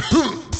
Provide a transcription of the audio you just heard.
Hmph!